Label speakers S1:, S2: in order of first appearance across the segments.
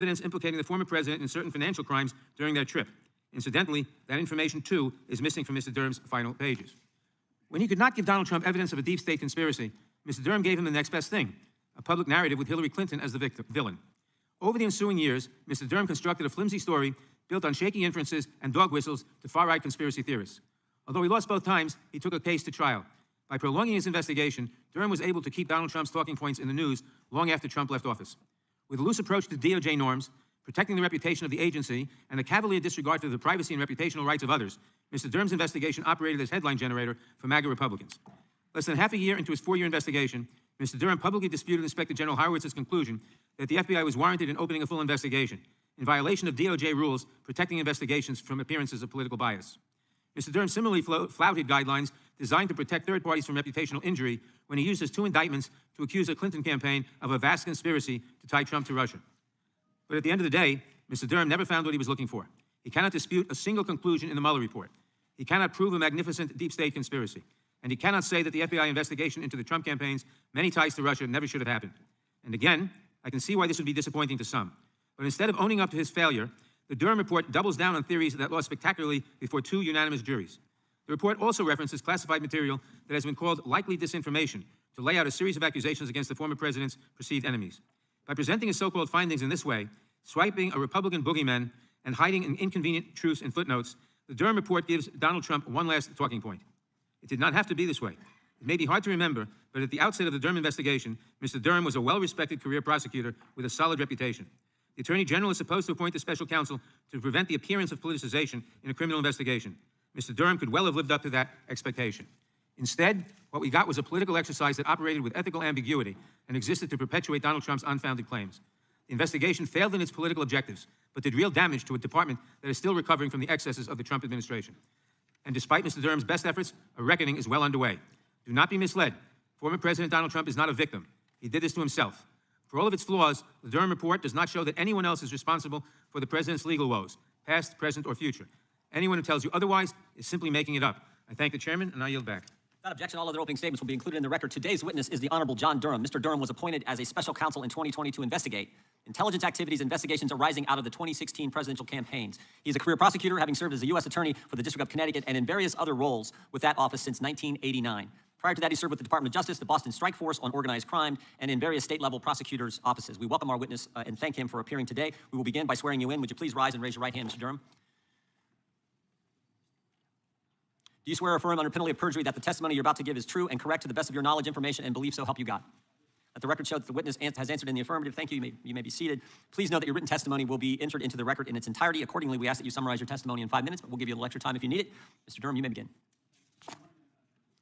S1: evidence implicating the former president in certain financial crimes during their trip. Incidentally, that information, too, is missing from Mr. Durham's final pages. When he could not give Donald Trump evidence of a deep state conspiracy, Mr. Durham gave him the next best thing a public narrative with Hillary Clinton as the victim, villain. Over the ensuing years, Mr. Durham constructed a flimsy story built on shaky inferences and dog whistles to far right conspiracy theorists. Although he lost both times, he took a case to trial. By prolonging his investigation, Durham was able to keep Donald Trump's talking points in the news long after Trump left office. With a loose approach to DOJ norms, protecting the reputation of the agency, and a cavalier disregard for the privacy and reputational rights of others, Mr. Durham's investigation operated as headline generator for MAGA Republicans. Less than half a year into his four year investigation, Mr. Durham publicly disputed Inspector General Horowitz's conclusion that the FBI was warranted in opening a full investigation, in violation of DOJ rules protecting investigations from appearances of political bias. Mr. Durham similarly flouted guidelines designed to protect third parties from reputational injury when he used his two indictments to accuse the Clinton campaign of a vast conspiracy to tie Trump to Russia. But at the end of the day, Mr. Durham never found what he was looking for. He cannot dispute a single conclusion in the Mueller report. He cannot prove a magnificent deep state conspiracy. And he cannot say that the FBI investigation into the Trump campaign's many ties to Russia never should have happened. And again, I can see why this would be disappointing to some. But instead of owning up to his failure, the Durham report doubles down on theories that lost spectacularly before two unanimous juries. The report also references classified material that has been called likely disinformation to lay out a series of accusations against the former president's perceived enemies. By presenting his so called findings in this way, swiping a Republican boogeyman and hiding an inconvenient truths in footnotes, the Durham report gives Donald Trump one last talking point. It did not have to be this way. It may be hard to remember, but at the outset of the Durham investigation, Mr. Durham was a well respected career prosecutor with a solid reputation. The Attorney General is supposed to appoint a special counsel to prevent the appearance of politicization in a criminal investigation. Mr. Durham could well have lived up to that expectation. Instead, what we got was a political exercise that operated with ethical ambiguity and existed to perpetuate Donald Trump's unfounded claims. The investigation failed in its political objectives, but did real damage to a department that is still recovering from the excesses of the Trump administration. And despite Mr. Durham's best efforts, a reckoning is well underway. Do not be misled. Former President Donald Trump is not a victim. He did this to himself. For all of its flaws, the Durham report does not show that anyone else is responsible for the president's legal woes, past, present, or future. Anyone who tells you otherwise is simply making it up. I thank the chairman, and I yield back.
S2: Without objection, all other opening statements will be included in the record. Today's witness is the Honorable John Durham. Mr. Durham was appointed as a special counsel in 2020 to investigate intelligence activities, investigations arising out of the 2016 presidential campaigns. He is a career prosecutor, having served as a U.S. Attorney for the District of Connecticut and in various other roles with that office since 1989. Prior to that, he served with the Department of Justice, the Boston Strike Force on organized crime, and in various state-level prosecutors' offices. We welcome our witness uh, and thank him for appearing today. We will begin by swearing you in. Would you please rise and raise your right hand, Mr. Durham? Do you swear or affirm under penalty of perjury that the testimony you're about to give is true and correct to the best of your knowledge, information, and belief, so help you God? Let the record show that the witness has answered in the affirmative. Thank you. You may, you may be seated. Please know that your written testimony will be entered into the record in its entirety. Accordingly, we ask that you summarize your testimony in five minutes, but we'll give you a little extra time if you need it. Mr. Durham, you may begin.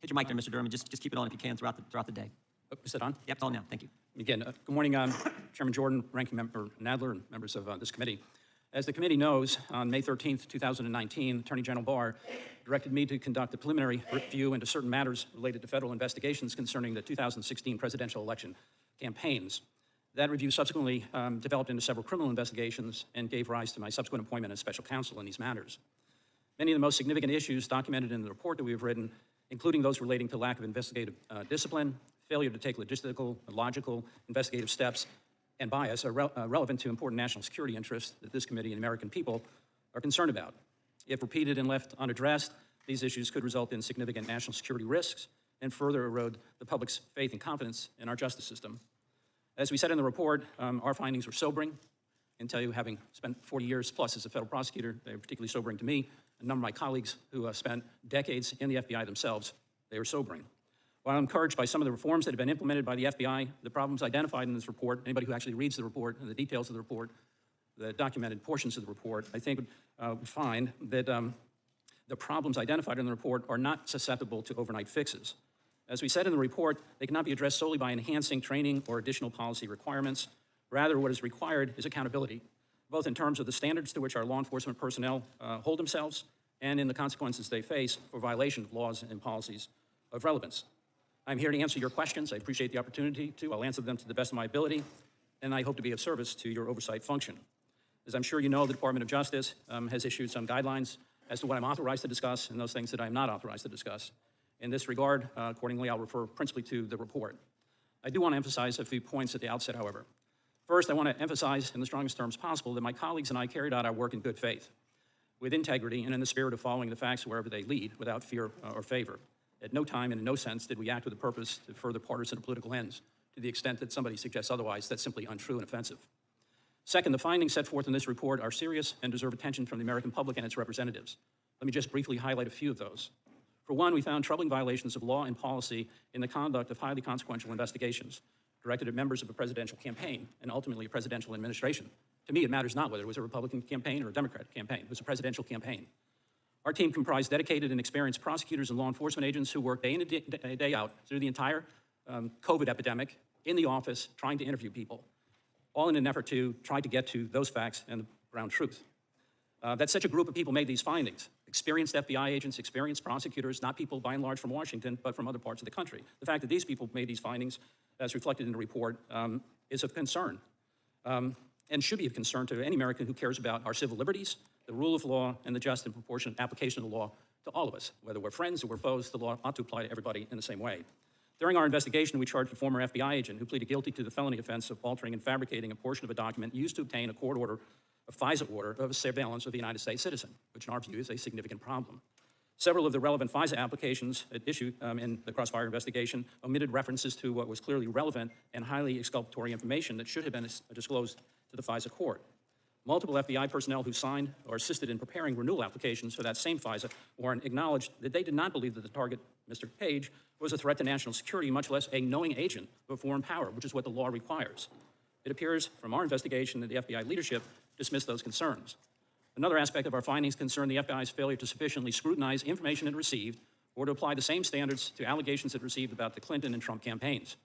S2: Hit your mic there, Mr. Durham, and just, just keep it on if you can throughout the, throughout the day.
S3: Oh, is it on?
S2: Yep, it's on now. Thank you.
S3: Again, uh, good morning, um, Chairman Jordan, Ranking Member Nadler, and members of uh, this committee. As the committee knows, on May 13, 2019, Attorney General Barr directed me to conduct a preliminary review into certain matters related to federal investigations concerning the 2016 presidential election campaigns. That review subsequently um, developed into several criminal investigations and gave rise to my subsequent appointment as special counsel in these matters. Many of the most significant issues documented in the report that we have written, including those relating to lack of investigative uh, discipline, failure to take logistical, logical, investigative steps, and bias are re uh, relevant to important national security interests that this committee and American people are concerned about. If repeated and left unaddressed, these issues could result in significant national security risks and further erode the public's faith and confidence in our justice system. As we said in the report, um, our findings were sobering. And tell you, having spent 40 years plus as a federal prosecutor, they were particularly sobering to me. A number of my colleagues who uh, spent decades in the FBI themselves, they were sobering. While I'm encouraged by some of the reforms that have been implemented by the FBI, the problems identified in this report, anybody who actually reads the report and the details of the report, the documented portions of the report, I think uh, would find that um, the problems identified in the report are not susceptible to overnight fixes. As we said in the report, they cannot be addressed solely by enhancing training or additional policy requirements. Rather, what is required is accountability, both in terms of the standards to which our law enforcement personnel uh, hold themselves and in the consequences they face for violation of laws and policies of relevance. I'm here to answer your questions. I appreciate the opportunity to. I'll answer them to the best of my ability, and I hope to be of service to your oversight function. As I'm sure you know, the Department of Justice um, has issued some guidelines as to what I'm authorized to discuss and those things that I'm not authorized to discuss. In this regard, uh, accordingly, I'll refer principally to the report. I do want to emphasize a few points at the outset, however. First, I want to emphasize in the strongest terms possible that my colleagues and I carried out our work in good faith, with integrity and in the spirit of following the facts wherever they lead, without fear uh, or favor. At no time and in no sense did we act with a purpose to further partisan or political ends. To the extent that somebody suggests otherwise, that's simply untrue and offensive. Second, the findings set forth in this report are serious and deserve attention from the American public and its representatives. Let me just briefly highlight a few of those. For one, we found troubling violations of law and policy in the conduct of highly consequential investigations directed at members of a presidential campaign and ultimately a presidential administration. To me, it matters not whether it was a Republican campaign or a Democrat campaign. It was a presidential campaign. Our team comprised dedicated and experienced prosecutors and law enforcement agents who worked day in and day, out through the entire um, COVID epidemic in the office trying to interview people, all in an effort to try to get to those facts and the ground truth. Uh, that such a group of people made these findings. Experienced FBI agents, experienced prosecutors, not people by and large from Washington, but from other parts of the country. The fact that these people made these findings, as reflected in the report, um, is of concern um, and should be of concern to any American who cares about our civil liberties, the rule of law, and the just and proportionate application of the law to all of us. Whether we're friends or we're foes, the law ought to apply to everybody in the same way. During our investigation, we charged a former FBI agent who pleaded guilty to the felony offense of altering and fabricating a portion of a document used to obtain a court order a FISA order of surveillance of a United States citizen, which in our view is a significant problem. Several of the relevant FISA applications at issue um, in the Crossfire investigation omitted references to what was clearly relevant and highly exculpatory information that should have been disclosed to the FISA court. Multiple FBI personnel who signed or assisted in preparing renewal applications for that same FISA warrant acknowledged that they did not believe that the target, Mr. Page, was a threat to national security, much less a knowing agent of foreign power, which is what the law requires. It appears from our investigation that the FBI leadership dismissed those concerns. Another aspect of our findings concerned the FBI's failure to sufficiently scrutinize information it received or to apply the same standards to allegations it received about the Clinton and Trump campaigns.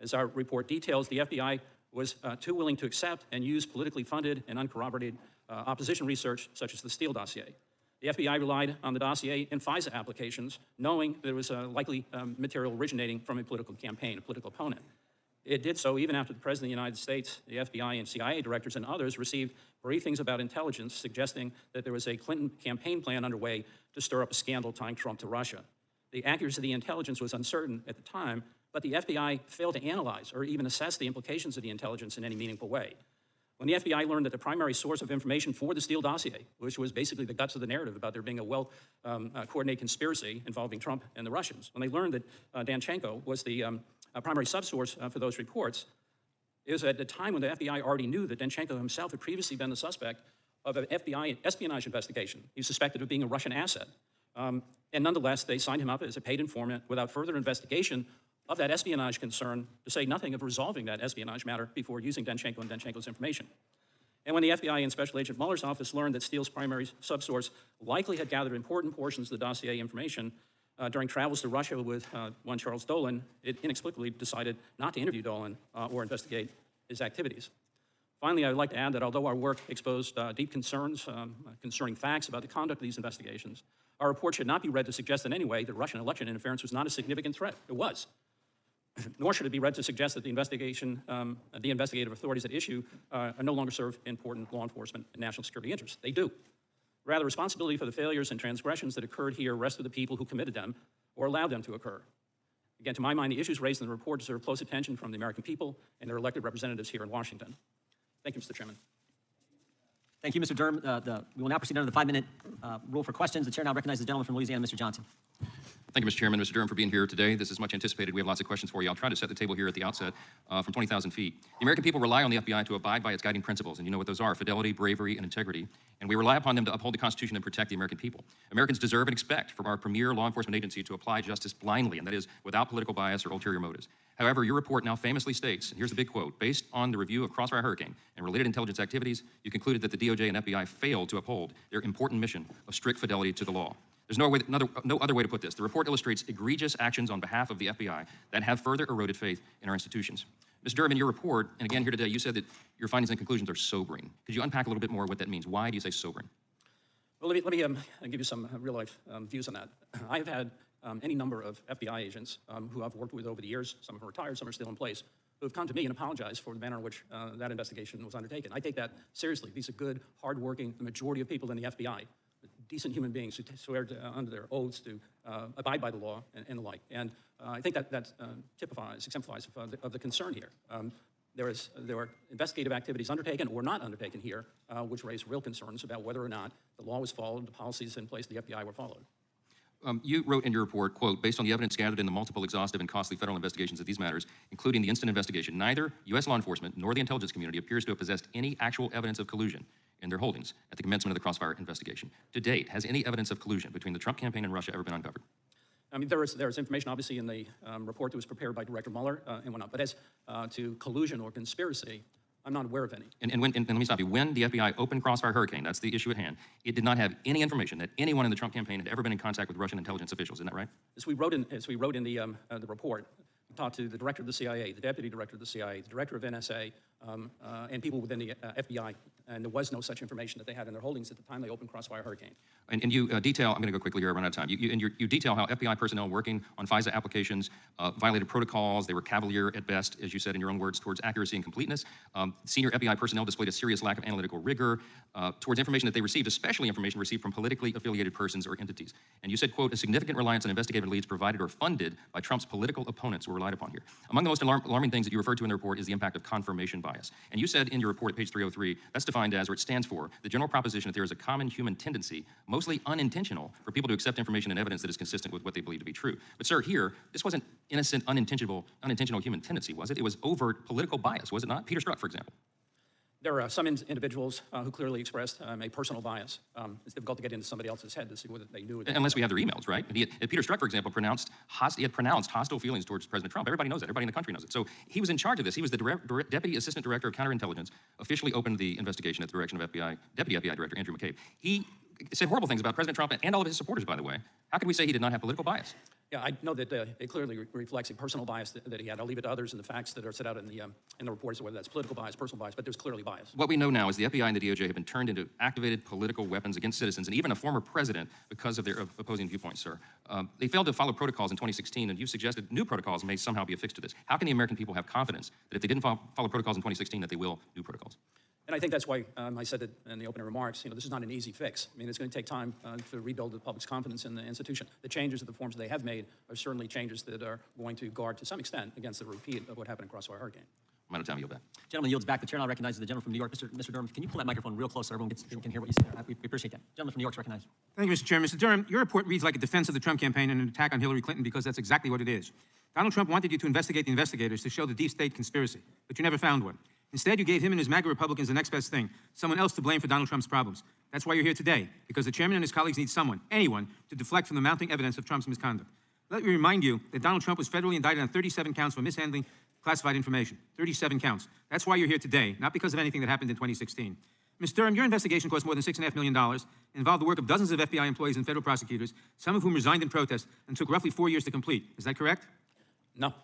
S3: As our report details, the FBI was uh, too willing to accept and use politically funded and uncorroborated uh, opposition research, such as the Steele dossier. The FBI relied on the dossier in FISA applications, knowing there was uh, likely um, material originating from a political campaign, a political opponent. It did so even after the President of the United States, the FBI and CIA directors, and others received briefings about intelligence suggesting that there was a Clinton campaign plan underway to stir up a scandal tying Trump to Russia. The accuracy of the intelligence was uncertain at the time, but the FBI failed to analyze or even assess the implications of the intelligence in any meaningful way. When the FBI learned that the primary source of information for the Steele dossier, which was basically the guts of the narrative about there being a well um, uh, coordinated conspiracy involving Trump and the Russians, when they learned that uh, Danchenko was the um, uh, primary subsource uh, for those reports, it was at the time when the FBI already knew that Danchenko himself had previously been the suspect of an FBI espionage investigation. He was suspected of being a Russian asset. Um, and nonetheless, they signed him up as a paid informant without further investigation of that espionage concern, to say nothing of resolving that espionage matter before using Danchenko and Danchenko's information. And when the FBI and Special Agent Mueller's office learned that Steele's primary subsource likely had gathered important portions of the dossier information uh, during travels to Russia with uh, one Charles Dolan, it inexplicably decided not to interview Dolan uh, or investigate his activities. Finally, I would like to add that although our work exposed uh, deep concerns um, concerning facts about the conduct of these investigations, our report should not be read to suggest in any way that Russian election interference was not a significant threat. It was. Nor should it be read to suggest that the investigation, um, the investigative authorities at issue uh, no longer serve important law enforcement and national security interests. They do. Rather, responsibility for the failures and transgressions that occurred here rests with the people who committed them or allowed them to occur. Again, to my mind, the issues raised in the report deserve close attention from the American people and their elected representatives here in Washington. Thank you, Mr. Chairman.
S2: Thank you, Mr. Durham. Uh, the, we will now proceed under the five-minute uh, rule for questions. The chair now recognizes the gentleman from Louisiana, Mr. Johnson.
S4: Thank you, Mr. Chairman, Mr. Durham, for being here today. This is much anticipated. We have lots of questions for you. I'll try to set the table here at the outset uh, from 20,000 feet. The American people rely on the FBI to abide by its guiding principles, and you know what those are fidelity, bravery, and integrity. And we rely upon them to uphold the Constitution and protect the American people. Americans deserve and expect from our premier law enforcement agency to apply justice blindly, and that is without political bias or ulterior motives. However, your report now famously states, and here's the big quote based on the review of Crossfire Hurricane and related intelligence activities, you concluded that the DOJ and FBI failed to uphold their important mission of strict fidelity to the law. There's no, way, another, no other way to put this. The report illustrates egregious actions on behalf of the FBI that have further eroded faith in our institutions. Ms. Durham, in your report, and again here today, you said that your findings and conclusions are sobering. Could you unpack a little bit more what that means? Why do you say sobering?
S3: Well, let me, let me um, give you some uh, real life um, views on that. I've had um, any number of FBI agents um, who I've worked with over the years, some are retired, some are still in place, who have come to me and apologized for the manner in which uh, that investigation was undertaken. I take that seriously. These are good, hardworking, the majority of people in the FBI decent human beings who swear to, uh, under their oaths to uh, abide by the law and, and the like. And uh, I think that, that typifies, exemplifies of, the, of, the, concern here. Um, there is, there are investigative activities undertaken or not undertaken here, which raise real concerns about whether or not the law was followed, the policies in place, the FBI were followed.
S4: Um, you wrote in your report, quote, based on the evidence gathered in the multiple exhaustive and costly federal investigations of these matters, including the instant investigation, neither U.S. law enforcement nor the intelligence community appears to have possessed any actual evidence of collusion in their holdings at the commencement of the Crossfire investigation. To date, has any evidence of collusion between the Trump campaign and Russia ever been uncovered?
S3: I mean, there is, there is information, obviously, in the um, report that was prepared by Director Mueller uh, and whatnot, but as uh, to collusion or conspiracy, I'm not aware of any.
S4: And, and, when, and let me stop you. When the FBI opened Crossfire Hurricane, that's the issue at hand, it did not have any information that anyone in the Trump campaign had ever been in contact with Russian intelligence officials. Isn't that right?
S3: As we wrote in, as we wrote in the, um, uh, the report, talked to the director of the CIA, the deputy director of the CIA, the director of NSA, um, uh, and people within the uh, FBI, and there was no such information that they had in their holdings at the time they opened Crossfire Hurricane.
S4: And, and you uh, detail, I'm going to go quickly here, I run out of time. You, you, and you, detail how FBI personnel working on FISA applications uh, violated protocols. They were cavalier at best, as you said in your own words, towards accuracy and completeness. Um, senior FBI personnel displayed a serious lack of analytical rigor uh, towards information that they received, especially information received from politically affiliated persons or entities. And you said, quote, a significant reliance on investigative leads provided or funded by Trump's political opponents were relied upon here. Among the most alarm, alarming things that you referred to in the report is the impact of confirmation bias. And you said in your report page 303, that's defined as, or it stands for, the general proposition that there is a common human tendency, mostly unintentional, for people to accept information and evidence that is consistent with what they believe to be true. But, sir, here, this wasn't innocent, unintentional, unintentional human tendency, was it? It was overt political bias, was it not? Peter Strzok, for example.
S3: There are some in- individuals uh, who clearly expressed um, a personal bias. Um, it's difficult to get into somebody else's head to see whether they knew.
S4: Unless we have their emails, right? He had, Peter Strzok, for example, pronounced host, he had pronounced hostile feelings towards President Trump. Everybody knows that. Everybody in the country knows it. So he was in charge of this. He was the deputy assistant director of counterintelligence. Officially opened the investigation at the direction of FBI deputy FBI director Andrew McCabe. He said horrible things about President Trump and all of his supporters. By the way, how can we say he did not have political bias?
S3: Yeah, I know that uh, it clearly re- reflects a personal bias that, that he had. I'll leave it to others and the facts that are set out in the, um, in the reports, whether that's political bias, personal bias, but there's clearly bias.
S4: What we know now is the FBI and the DOJ have been turned into activated political weapons against citizens and even a former president because of their opposing viewpoints, sir. Um, they failed to follow protocols in 2016, and you suggested new protocols may somehow be affixed to this. How can the American people have confidence that if they didn't follow, follow protocols in 2016, that they will new protocols?
S3: And I think that's why um, I said it in the opening remarks, you know, this is not an easy fix. I mean, it's going to take time uh, to rebuild the public's confidence in the institution. The changes of the forms they have made are certainly changes that are going to guard to some extent against the repeat of what happened in Crossfire Hurricane.
S4: I'm out of time. Yield back.
S2: Gentleman yields back. The chair now recognizes the gentleman from New York. Mr. Mr. Durham, can you pull that microphone real close so everyone gets, can hear what you say? Uh, We we appreciate that. Gentleman from New York's recognized.
S1: Thank you, Mr. Chairman. Mr. Durham, your report reads like a defense of the Trump campaign and an attack on Hillary Clinton because that's exactly what it is. Donald Trump wanted you to investigate the investigators to show the deep state conspiracy, but you never found one. Instead, you gave him and his MAGA Republicans the next best thing, someone else to blame for Donald Trump's problems. That's why you're here today, because the chairman and his colleagues need someone, anyone, to deflect from the mounting evidence of Trump's misconduct. Let me remind you that Donald Trump was federally indicted on 37 counts for mishandling classified information. 37 counts. That's why you're here today, not because of anything that happened in 2016. Ms. Durham, your investigation cost more than $6.5 million, involved the work of dozens of FBI employees and federal prosecutors, some of whom resigned in protest, and took roughly four years to complete. Is that correct?
S3: No,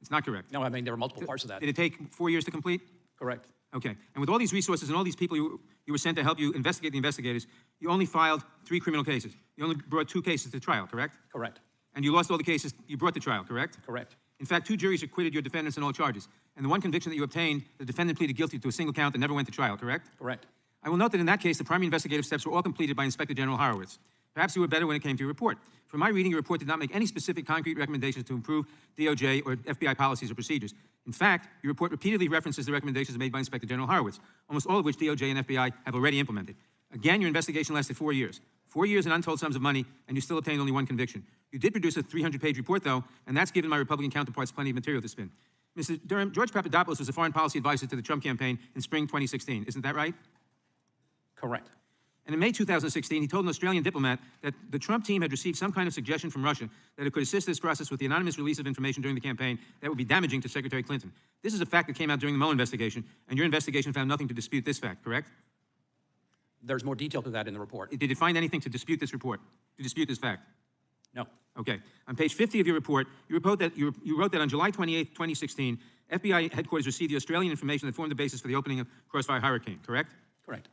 S1: It's not correct.
S3: no, I mean, there were multiple parts of that.
S1: Did it take four years to complete?
S3: Correct.
S1: Okay. And with all these resources and all these people you, you were sent to help you investigate the investigators, you only filed three criminal cases. You only brought two cases to trial, correct?
S3: Correct.
S1: And you lost all the cases you brought to trial, correct?
S3: Correct.
S1: In fact, two juries acquitted your defendants on all charges. And the one conviction that you obtained, the defendant pleaded guilty to a single count and never went to trial, correct?
S3: Correct.
S1: I will note that in that case, the primary investigative steps were all completed by Inspector General Horowitz. Perhaps you were better when it came to your report. From my reading, your report did not make any specific concrete recommendations to improve DOJ or FBI policies or procedures. In fact, your report repeatedly references the recommendations made by Inspector General Horowitz, almost all of which DOJ and FBI have already implemented. Again, your investigation lasted four years. Four years and untold sums of money, and you still obtained only one conviction. You did produce a 300 page report, though, and that's given my Republican counterparts plenty of material to spin. Mr. Durham, George Papadopoulos was a foreign policy advisor to the Trump campaign in spring 2016. Isn't that right?
S3: Correct.
S1: And in May 2016, he told an Australian diplomat that the Trump team had received some kind of suggestion from Russia that it could assist this process with the anonymous release of information during the campaign that would be damaging to Secretary Clinton. This is a fact that came out during the Mueller investigation, and your investigation found nothing to dispute this fact, correct?
S3: There's more detail to that in the report.
S1: Did it find anything to dispute this report, to dispute this fact?
S3: No.
S1: Okay. On page 50 of your report, you, report that, you, you wrote that on July 28, 2016, FBI headquarters received the Australian information that formed the basis for the opening of Crossfire Hurricane, correct?
S3: Correct.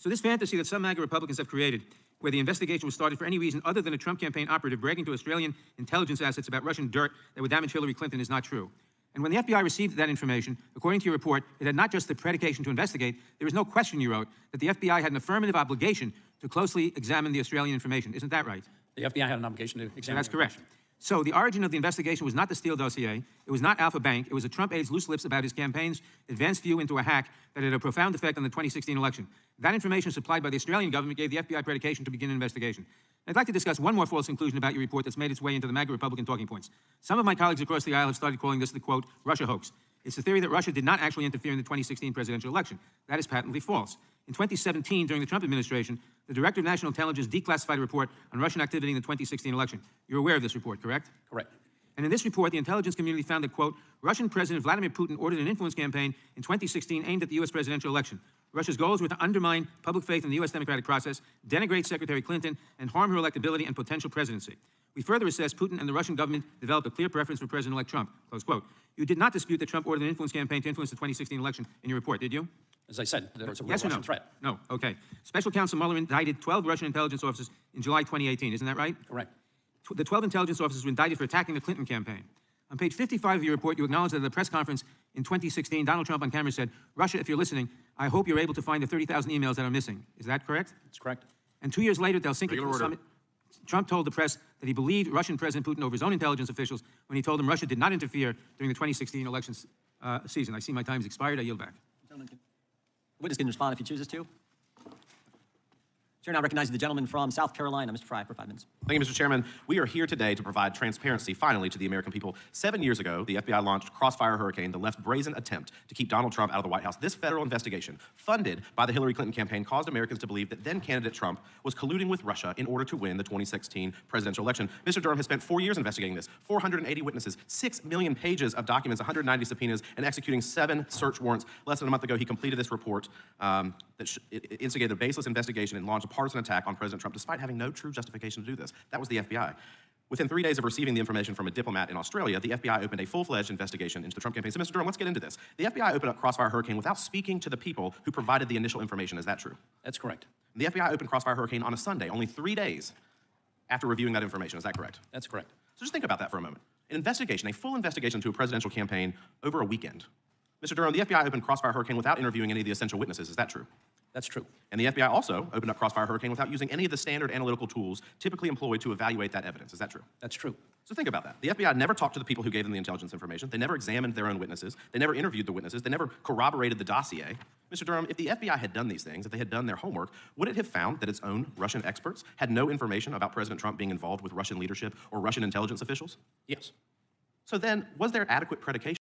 S1: So this fantasy that some MAGA Republicans have created, where the investigation was started for any reason other than a Trump campaign operative bragging to Australian intelligence assets about Russian dirt that would damage Hillary Clinton, is not true. And when the FBI received that information, according to your report, it had not just the predication to investigate, there is no question, you wrote, that the FBI had an affirmative obligation to closely examine the Australian information. Isn't that right?
S3: The FBI had an obligation to examine.
S1: That's correct. So the origin of the investigation was not the Steele dossier. It was not Alfa Bank. It was a Trump aide's loose lips about his campaign's advanced view into a hack that had a profound effect on the 2016 election. That information supplied by the Australian government gave the FBI predication to begin an investigation. I'd like to discuss one more false conclusion about your report that's made its way into the MAGA Republican talking points. Some of my colleagues across the aisle have started calling this the quote, Russia hoax. It's the theory that Russia did not actually interfere in the 2016 presidential election. That is patently false. In 2017, during the Trump administration, the Director of National Intelligence declassified a report on Russian activity in the 2016 election. You're aware of this report, correct?
S3: Correct.
S1: And in this report, the intelligence community found that, quote, Russian President Vladimir Putin ordered an influence campaign in 2016 aimed at the U.S. presidential election. Russia's goals were to undermine public faith in the U.S. democratic process, denigrate Secretary Clinton, and harm her electability and potential presidency. We further assess Putin and the Russian government developed a clear preference for President-elect Trump, close quote. You did not dispute that Trump ordered an influence campaign to influence the 2016 election in your report, did you?
S3: As I said, there was a real
S1: Yes or
S3: Russian
S1: no?
S3: threat.
S1: No, okay. Special Counsel Mueller indicted 12 Russian intelligence officers in July 2018, isn't that right?
S3: Correct.
S1: Tw- the 12 intelligence officers were indicted for attacking the Clinton campaign. On page 55 of your report, you acknowledge that at a press conference in 2016, Donald Trump on camera said, Russia, if you're listening, I hope you're able to find the 30,000 emails that are missing. Is that correct?
S3: That's correct.
S1: And two years later, at the Helsinki
S4: Regular order.
S1: summit, Trump told the press that he believed Russian President Putin over his own intelligence officials when he told them Russia did not interfere during the 2016 election uh, season. I see my time time's expired. I yield back.
S2: Witness can respond if he chooses to. Chair now recognizes the gentleman from South Carolina, Mr. Fry, for five minutes.
S5: Thank you, Mr. Chairman. We are here today to provide transparency, finally, to the American people. Seven years ago, the FBI launched Crossfire Hurricane, the left's brazen attempt to keep Donald Trump out of the White House. This federal investigation, funded by the Hillary Clinton campaign, caused Americans to believe that then candidate Trump was colluding with Russia in order to win the 2016 presidential election. Mr. Durham has spent four years investigating this 480 witnesses, 6 million pages of documents, 190 subpoenas, and executing seven search warrants. Less than a month ago, he completed this report um, that instigated a baseless investigation and launched partisan attack on President Trump despite having no true justification to do this. That was the FBI. Within three days of receiving the information from a diplomat in Australia, the FBI opened a full fledged investigation into the Trump campaign. So, Mr. Durham, let's get into this. The FBI opened up Crossfire Hurricane without speaking to the people who provided the initial information. Is that true?
S3: That's correct.
S5: The FBI opened Crossfire Hurricane on a Sunday, only three days after reviewing that information. Is that correct?
S3: That's correct.
S5: So just think about that for a moment. An investigation, a full investigation into a presidential campaign over a weekend. Mr. Durham, the FBI opened Crossfire Hurricane without interviewing any of the essential witnesses. Is that true?
S3: That's true.
S5: And the FBI also opened up Crossfire Hurricane without using any of the standard analytical tools typically employed to evaluate that evidence. Is that true?
S3: That's true.
S5: So think about that. The FBI never talked to the people who gave them the intelligence information. They never examined their own witnesses. They never interviewed the witnesses. They never corroborated the dossier. Mr. Durham, if the FBI had done these things, if they had done their homework, would it have found that its own Russian experts had no information about President Trump being involved with Russian leadership or Russian intelligence officials?
S3: Yes.
S5: So then, was there adequate predication?